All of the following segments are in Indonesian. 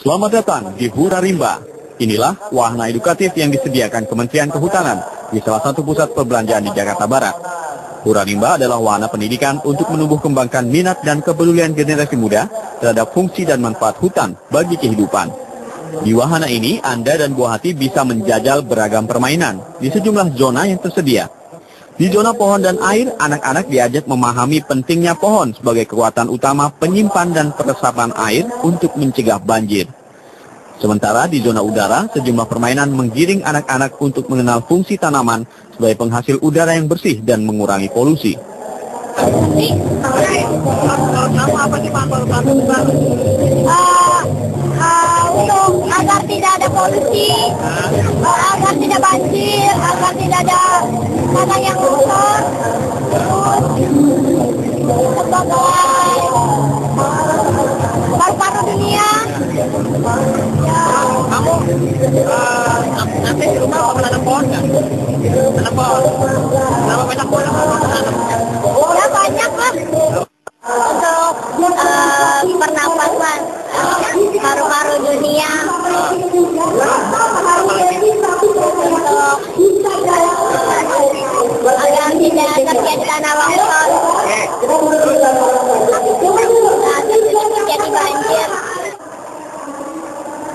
Selamat datang di Hura Rimba. Inilah wahana edukatif yang disediakan Kementerian Kehutanan di salah satu pusat perbelanjaan di Jakarta Barat. Hura Rimba adalah wahana pendidikan untuk menumbuh kembangkan minat dan kepedulian generasi muda terhadap fungsi dan manfaat hutan bagi kehidupan. Di wahana ini, Anda dan buah hati bisa menjajal beragam permainan di sejumlah zona yang tersedia. Di zona pohon dan air, anak-anak diajak memahami pentingnya pohon sebagai kekuatan utama penyimpan dan peresapan air untuk mencegah banjir. Sementara di zona udara, sejumlah permainan menggiring anak-anak untuk mengenal fungsi tanaman sebagai penghasil udara yang bersih dan mengurangi polusi. untuk banjir, agar tidak ada tanah yang kotor, terus sebagai paru-paru dunia. Ya, Kamu uh, nanti di rumah mau menanam pohon nggak?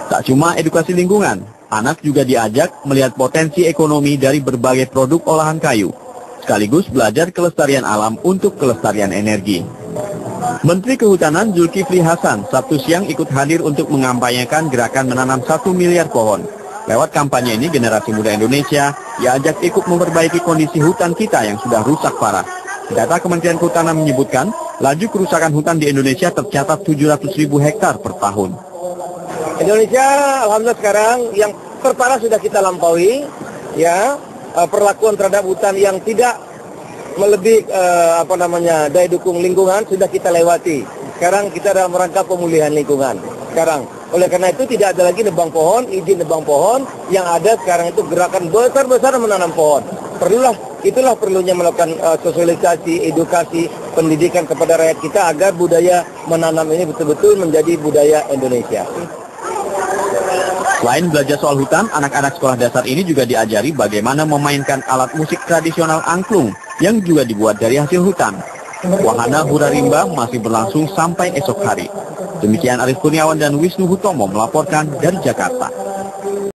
Tak cuma edukasi lingkungan, anak juga diajak melihat potensi ekonomi dari berbagai produk olahan kayu, sekaligus belajar kelestarian alam untuk kelestarian energi. Menteri Kehutanan Zulkifli Hasan Sabtu siang ikut hadir untuk mengampanyekan gerakan menanam satu miliar pohon. Lewat kampanye ini, generasi muda Indonesia diajak ikut memperbaiki kondisi hutan kita yang sudah rusak parah. Data Kementerian Kehutanan menyebutkan, laju kerusakan hutan di Indonesia tercatat 700 ribu hektar per tahun. Indonesia alhamdulillah sekarang yang terparah sudah kita lampaui ya eh, perlakuan terhadap hutan yang tidak melebihi eh, apa namanya daya dukung lingkungan sudah kita lewati. Sekarang kita dalam rangka pemulihan lingkungan. Sekarang oleh karena itu tidak ada lagi nebang pohon, izin nebang pohon yang ada sekarang itu gerakan besar-besar menanam pohon. Perlulah itulah perlunya melakukan eh, sosialisasi, edukasi, pendidikan kepada rakyat kita agar budaya menanam ini betul-betul menjadi budaya Indonesia. Selain belajar soal hutan, anak-anak sekolah dasar ini juga diajari bagaimana memainkan alat musik tradisional angklung yang juga dibuat dari hasil hutan. Wahana Hura Rimba masih berlangsung sampai esok hari. Demikian Arif Kurniawan dan Wisnu Hutomo melaporkan dari Jakarta.